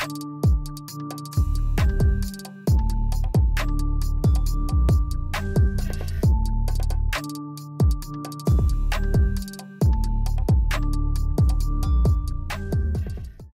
Bye.